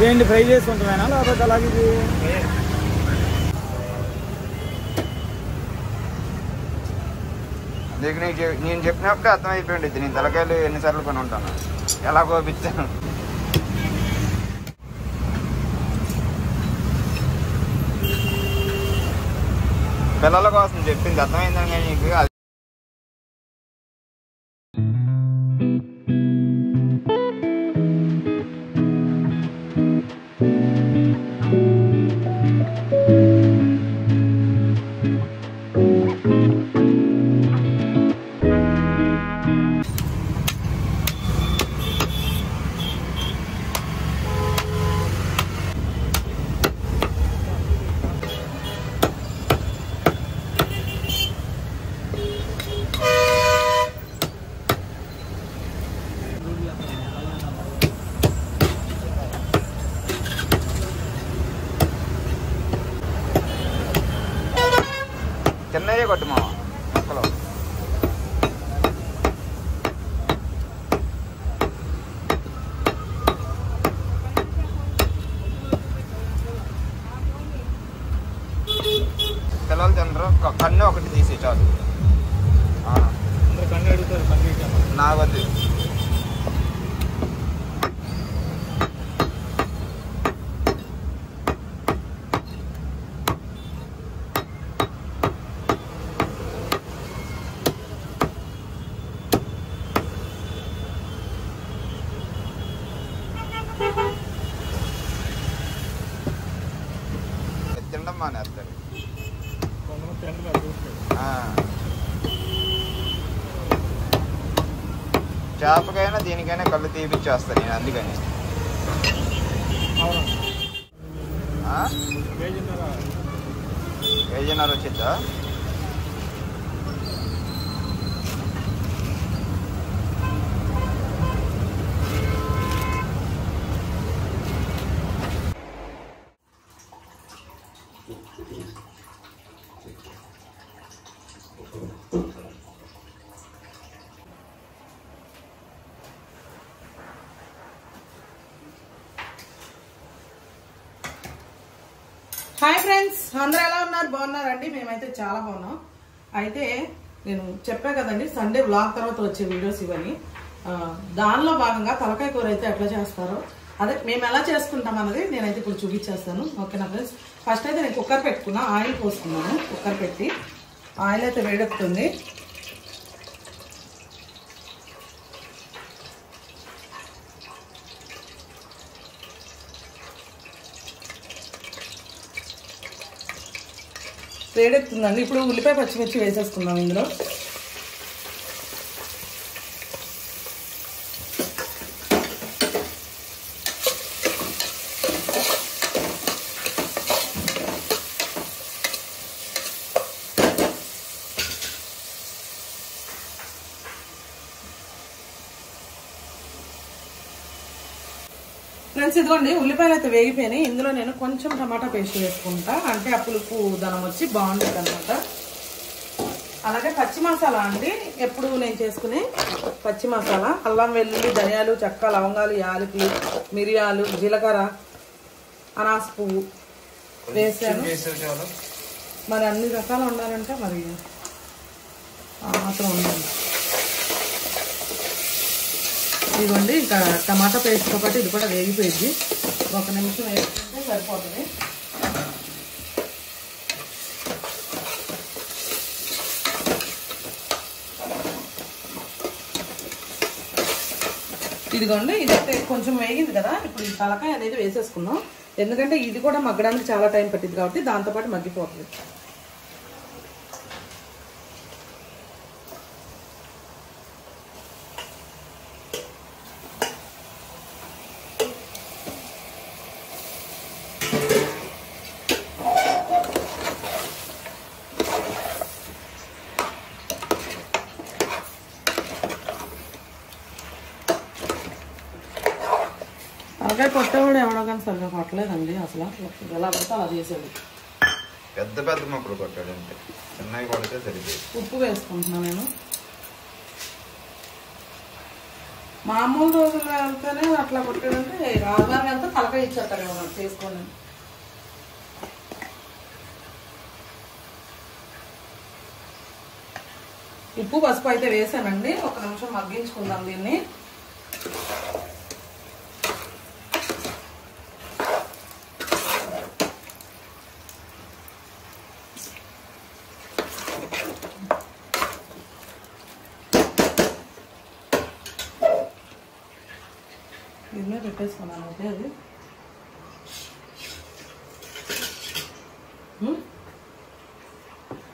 ఇదేంటి ఫ్రై చేసుకుంటామేనా లేకపోతే అలాగే ఇది? నీకు నీకు నేను చెప్పినప్పుడు అర్థమైపోయింది. నేను తలకాయలు ఎన్నిసార్లు కొని ఉంటాను ఎలా కోపించాను పిల్లల కోసం చెప్పింది అర్థమైందని నీకు? పిల్లలు తినరు. కన్ను ఒకటి తీసి చాలు. నా వద్దు తినడం మానేస్తారు. చేపకైనా దీనికైనా కళ్ళు తీపిచ్చేస్తాను నేను అందుకని? కేజీన్నర కేజీన్నర హాయ్ ఫ్రెండ్స్ అందరూ ఎలా ఉన్నారు? బాగున్నారండి? మేమైతే చాలా బాగున్నాం. అయితే నేను చెప్పా కదండి సండే వ్లాగ్ తర్వాత వచ్చే వీడియోస్ ఇవన్నీ. దానిలో భాగంగా తలకాయ కూర అయితే ఎట్లా చేస్తారో. అదే మేము ఎలా చేసుకుంటాం అన్నది నేనైతే ఇప్పుడు చూపించేస్తాను. ఓకేనా ఫ్రెండ్స్ ఫస్ట్ అయితే నేను కుక్కర్ పెట్టుకున్నా ఆయిల్ పోసుకున్నాను కుక్కర్ పెట్టి. ఆయిల్ అయితే వేడెక్కుతుంది. వేడెక్కుతుందండి ఇప్పుడు ఉల్లిపాయ పచ్చిమిర్చి వేసేసుకుందాం ఇందులో ఫ్రెండ్స్ ఇదిగోండి ఉల్లిపాయలు అయితే వేగిపోయినాయి. ఇందులో నేను కొంచెం టమాటా పేస్ట్ వేసుకుంటా. అంటే ఆ పులుపు దనం వచ్చి బాగుంటుంది అనమాట అలాగే పచ్చి మసాలా అండి. ఎప్పుడు నేను చేసుకునే పచ్చి మసాలా. అల్లం వెల్లుల్లి ధనియాలు చెక్క లవంగాలు యాలకులు మిరియాలు జీలకర్ర అనాస పువ్వు వేసాను. మరి అన్ని రకాలు ఉండాలంటే మరి మాత్రం ఉండాలి ఇదిగోండి ఇంకా టమాటా పేస్ట్తో పాటు ఇది కూడా వేగిపోయింది. ఒక నిమిషం వేసుకుంటే సరిపోతుంది. ఇదిగోండి ఇదైతే కొంచెం వేగింది కదా ఇప్పుడు ఈ తలకాయ అనేది వేసేసుకుందాం. ఎందుకంటే ఇది కూడా మగ్గడానికి చాలా టైం పట్టింది కాబట్టి దాంతోపాటు మగ్గిపోతుంది అలాగే ఎవడో కానీ సరిగా కొట్టలేదండి అసలు ఎలా పడితే అలా చేసేది. పెద్ద పెద్ద మొక్కలు కొట్టాడు అంతే. చిన్నవి కొడితే సరిపోయింది. ఉప్పు వేసుకుంటున్నాను నేను. మామూలు రోజుల్లో వెళ్తేనే అట్లా కొట్టాడంటే ఆదివారం వెళ్తే తల తలకాయ ఇచ్చేస్తారేమో నాకు చేసుకొని ఉప్పు పసుపు అయితే వేసానండి. ఒక నిమిషం మగ్గించుకుందాం దీన్ని దీన్నే పెట్టేసుకున్నాను అయితే అది.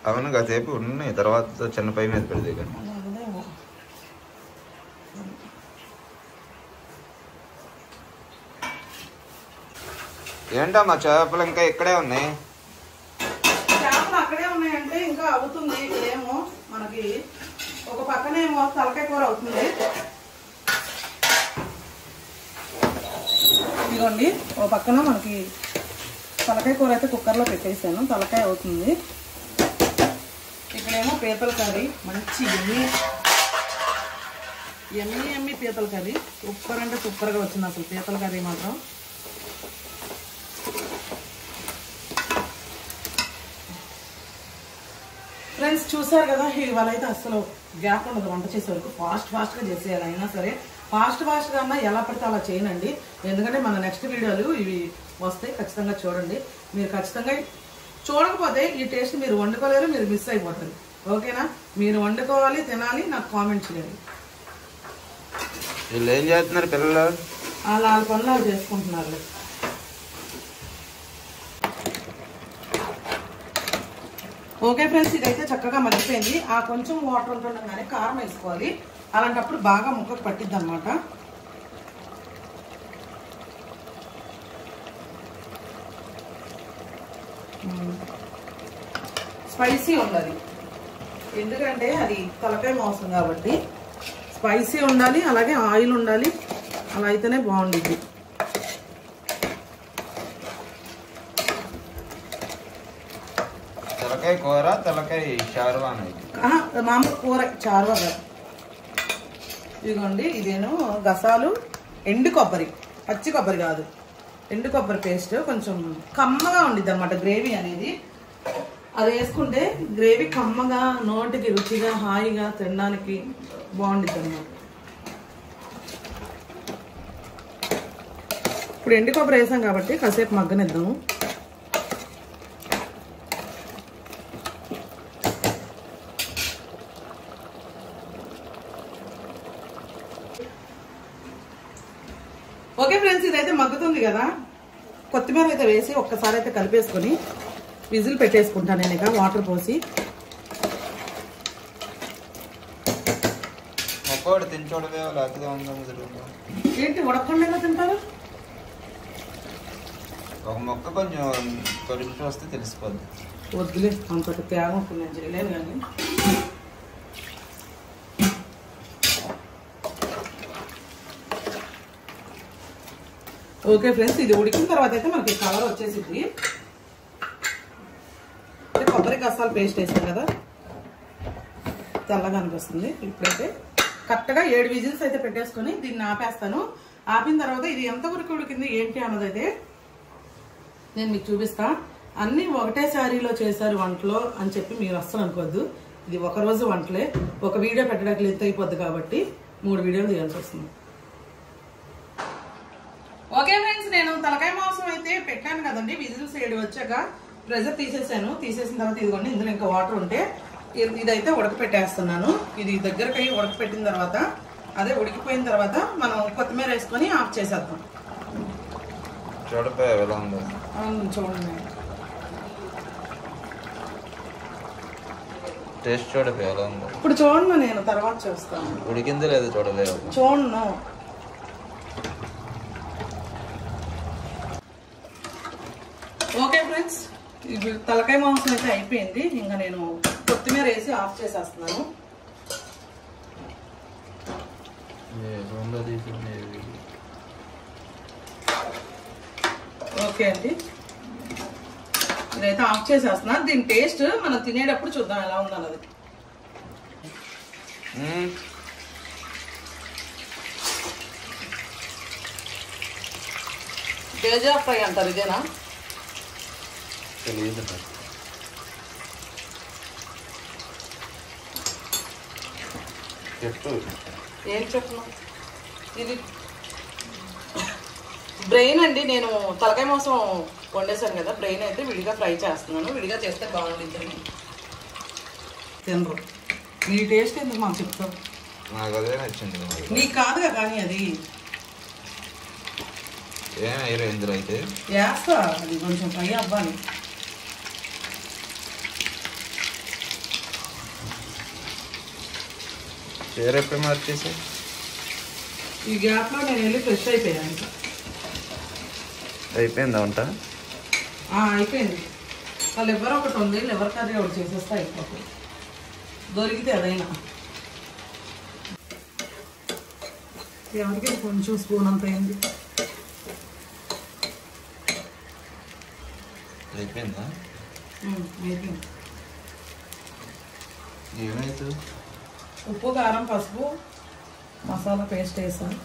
అవును కాసేపు ఉన్నాయి. తర్వాత చిన్న పై మీద పెడితే కానీ. ఏంటమ్మా చేపలు ఇంకా ఇక్కడే ఉన్నాయి? చేపలు అక్కడే ఉన్నాయంటే ఇంకా అవుతుంది. ఇక్కడేమో మనకి ఒక పక్కనేమో తలకాయ కూర అవుతుంది. ఇదిగోండి ఒక పక్కన మనకి తలకాయ కూర అయితే కుక్కర్లో పెట్టేసాను తలకాయ అవుతుంది. ఇక్కడేమో పీతల కర్రీ మంచి ఎమ్మి ఎమ్మి ఎమ్మి పీతల కర్రీ సూపర్ అంటే సూపర్గా వచ్చింది అసలు పీతల కర్రీ మాత్రం. ఫ్రెండ్స్ చూసారు కదా ఇవాళ అయితే అసలు గ్యాప్ ఉండదు వంట చేసే వరకు. ఫాస్ట్ ఫాస్ట్గా చేసేయాలి అయినా సరే. ఫాస్ట్ ఫాస్ట్గా అన్నా ఎలా పడితే అలా చేయనండి ఎందుకంటే మన నెక్స్ట్ వీడియోలు ఇవి వస్తాయి ఖచ్చితంగా చూడండి. మీరు ఖచ్చితంగా చూడకపోతే ఈ టేస్ట్ మీరు వండుకోలేరు మీరు మిస్ అయిపోతారు. ఓకేనా? మీరు వండుకోవాలి తినాలి నాకు కామెంట్ చేయాలి వీళ్ళు ఏం చేస్తున్నారు పిల్లలు? వాళ్ళ పనులు వాళ్ళు చేసుకుంటున్నారు. ఓకే ఫ్రెండ్స్ ఇదైతే చక్కగా మగ్గిపోయింది. ఆ కొంచెం వాటర్ ఉంటుండగానే కారం వేసుకోవాలి. అలాంటప్పుడు బాగా ముక్కకు పట్టిద్ది అనమాట స్పైసీ ఉండాలి. ఎందుకంటే అది తలకాయ మాంసం కాబట్టి స్పైసీ ఉండాలి అలాగే ఆయిల్ ఉండాలి అలా అయితేనే బాగుండిద్ది. తలకాయ కూర తలకాయ ఆహా, మామూలు కూర చారువ కాదు. ఇదిగోండి ఇదేను గసాలు ఎండు కొబ్బరి పచ్చి కొబ్బరి కాదు. ఎండు కొబ్బరి పేస్ట్ కొంచెం కమ్మగా ఉండిద్ది అనమాట గ్రేవీ అనేది. అది వేసుకుంటే గ్రేవీ కమ్మగా నోటికి రుచిగా హాయిగా తినడానికి బాగుండిద్ది అనమాట ఇప్పుడు ఎండు కొబ్బరి వేసాం కాబట్టి కాసేపు మగ్గనిద్దాము ఓకే ఫ్రెండ్స్ ఇదైతే మగ్గుతుంది కదా కొత్తిమీర అయితే వేసి ఒక్కసారి అయితే కలిపేసుకొని విజిల్ పెట్టేసుకుంటాను నేను ఇక వాటర్ పోసి. ఏంటి ఉడకకుండా ఎలా తింటారు? ఒక మొక్క కొంచెం కొరికి వస్తే తెలిసిపోద్ది. వద్దులే అంత త్యాగం నేను చేయలేను కానీ. ఓకే ఫ్రెండ్స్ ఇది ఉడికిన తర్వాత అయితే మనకి కలర్ వచ్చేసింది కొబ్బరి కసాలు పేస్ట్ వేసాం కదా. తెల్లగా అనిపిస్తుంది. ఇప్పుడైతే కరెక్ట్గా ఏడు విజిల్స్ అయితే పెట్టేసుకొని దీన్ని ఆపేస్తాను. ఆపిన తర్వాత ఇది ఎంత వరకు ఉడికింది ఏంటి అన్నదైతే నేను మీకు చూపిస్తా. అన్ని ఒకటే శారీలో చేశారు వంటలో అని చెప్పి మీరు అస్సలు అనుకోవద్దు. ఇది ఒక రోజు వంటలే. ఒక వీడియో పెట్టడానికి లెంత్ అయిపోద్ది కాబట్టి మూడు వీడియోలు తీయాల్సి వస్తుంది. ఓకే ఫ్రెండ్స్ నేను తలకాయ మాంసం అయితే పెట్టాను కదండి. విజిల్స్ ఏడు వచ్చాక ప్రెజర్ తీసేసాను. తీసేసిన తర్వాత ఇదిగోండి ఇందులో ఇంకా వాటర్ ఉంటే ఇది- ఇదైతే ఉడకపెట్టేస్తున్నాను. ఇది దగ్గరకు అయ్యి ఉడకపెట్టిన తర్వాత అదే ఉడికిపోయిన తర్వాత మనం కొత్తిమీర వేసుకొని ఆఫ్ చేసేద్దాం. చూడండి. టేస్ట్ ఉందో. ఇప్పుడు చూడండి నేను తర్వాత చూస్తాను. ఉడికిందో లేదో చూడలేదు. చూడను. ఓకే ఫ్రెండ్స్ ఇప్పుడు తలకాయ మాంసం అయితే అయిపోయింది. ఇంకా నేను కొత్తిమీర వేసి ఆఫ్ చేసేస్తున్నాను. ఓకే అండి. ఇదైతే ఆఫ్ చేసేస్తున్నా. దీని టేస్ట్ మనం తినేటప్పుడు చూద్దాం ఎలా ఉందన్నది. కేజీ ఫ్రై అంటారు ఇదేనా? తెలియదు నాకు చెప్పు ఏం చెప్పను ఇది బ్రెయిన్ అండి నేను తలకాయ మాంసం వండేసాను కదా బ్రెయిన్ అయితే విడిగా ఫ్రై చేస్తున్నాను. విడిగా చేస్తే బాగుంటుంది తినరు. నీ టేస్ట్ ఎందుకు మాకు చెప్తావు. నాకు అదే నచ్చింది. నీకు కాదుగా కానీ అది. ఏం అయితే? వేస్తా. అది కొంచెం ఫ్రై అవ్వాలి. చీర ఎప్పుడు మార్చేసి ఈ గ్యాప్లో నేను వెళ్ళి ఫ్రెష్ అయిపోయాను ఇంకా. అయిపోయిందా వంట? ఆ, అయిపోయింది. వాళ్ళు ఎవరో ఒకటి ఉంది లివర్ కర్రీ ఒకటి చేసేస్తే అయిపోతుంది. దొరికితే అదైనా ఎవరికి కొంచెం స్పూన్ అంత అయింది అయిపోయిందా? అయిపోయింది. ఏమైతుంది ఉప్పు కారం పసుపు మసాలా పేస్ట్ వేసాను.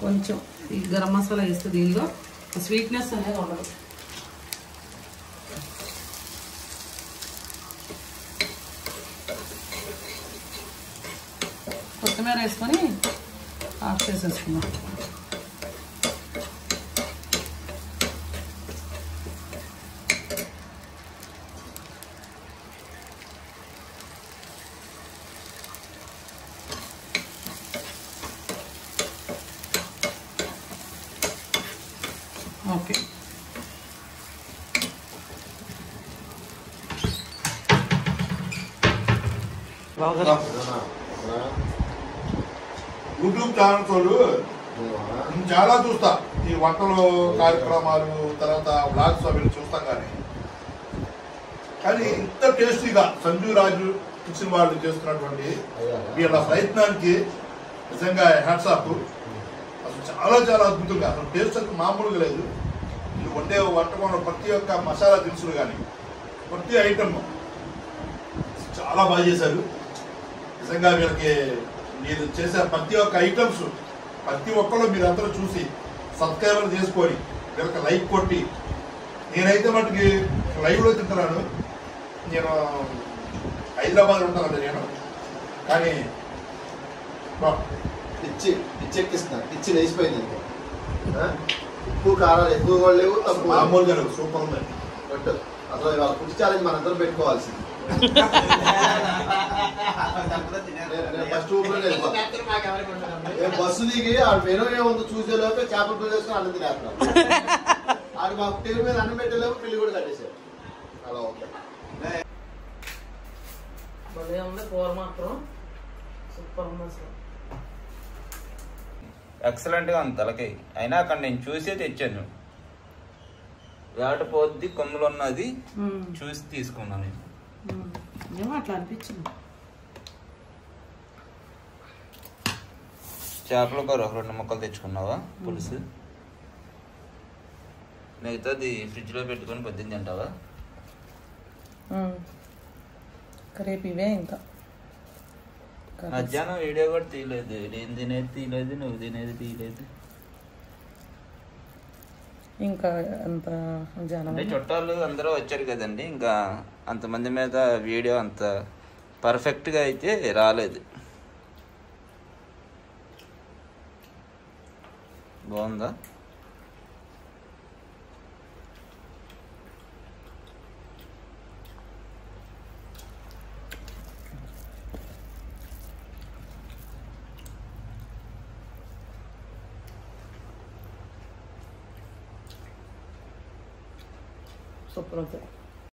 కొంచెం ఈ గరం మసాలా వేస్తే దీనిలో స్వీట్నెస్ అనేది ఉండదు. కొత్తిమీర వేసుకొని ఆఫ్ చేసేసుకున్నాం ఓకే. యూట్యూబ్ ఛానల్స్ వాళ్ళు నేను చాలా చూస్తా. ఈ వంటలు కార్యక్రమాలు తర్వాత బ్లాగ్స్ అవి చూస్తాం కానీ కానీ ఇంత టేస్టీగా సంజు రాజు కిచెన్ వాళ్ళు చేస్తున్నటువంటి వీళ్ళ ప్రయత్నానికి నిజంగా హ్యాట్సాప్ అసలు చాలా చాలా అద్భుతంగా. అసలు టేస్ట్ అసలు మామూలుగా లేదు. వండే వంటకంలో ప్రతి ఒక్క మసాలా దినుసులు కానీ ప్రతి ఐటమ్ చాలా బాగా చేశారు. నిజంగా వీళ్ళకి మీరు చేసే ప్రతి ఒక్క ఐటమ్స్ ప్రతి ఒక్కళ్ళు మీరు అందరూ చూసి సబ్స్క్రైబర్ చేసుకొని వీళ్ళకి లైక్ కొట్టి నేనైతే మటుకి లైవ్లో తింటున్నాను. నేను హైదరాబాద్ ఉంటానండి నేను. కానీ పిచ్చి పిచ్చి ఎక్కిస్తున్నా పిచ్చి లేచిపోయింది ఉప్పు కారాలు ఎక్కువ కూడా లేవు తక్కువ. మామూలుగా లేవు, సూపర్ ఉంది. బట్ అసలు ఇవాళ ఫుడ్ ఛాలెంజ్ మనందరం పెట్టుకోవాల్సింది. ఫస్ట్ బస్సు దిగి ఆ మెనూ ఏముందో చూసే లోపే చేపల చేసుకుని అన్నం తినేస్తున్నాం ఆడు మాకు టీవీ మీద అన్నం పెట్టే లోపు పిల్లి కూడా కట్టేశారు అలా ఓకే. ఉంది కూర మాత్రం. సూపర్ ఉంది అసలు. ఎక్సలెంట్గా ఉంది తలకాయ అయినా అక్కడ నేను చూసే తెచ్చాను. వేట పోద్ది కొమ్ములు ఉన్నది చూసి తీసుకున్నాను నేను. అట్లా అనిపించింది. చేపల కూర ఒక రెండు ముక్కలు తెచ్చుకున్నావా? పులుసు. మిగతాది ఫ్రిడ్జ్లో పెట్టుకొని పొద్దున్న తింటావా. రేపు ఇవే ఇంకా. మధ్యాహ్నం వీడియో కూడా తీయలేదు. నేను తినేది తీయలేదు నువ్వు తినేది తీయలేదు. ఇంకా అంత జనం అంటే చుట్టాలు అందరూ వచ్చారు కదండి. ఇంకా అంతమంది మీద వీడియో అంత పర్ఫెక్ట్గా అయితే రాలేదు. బాగుందా? సూపర్ అవుతుంది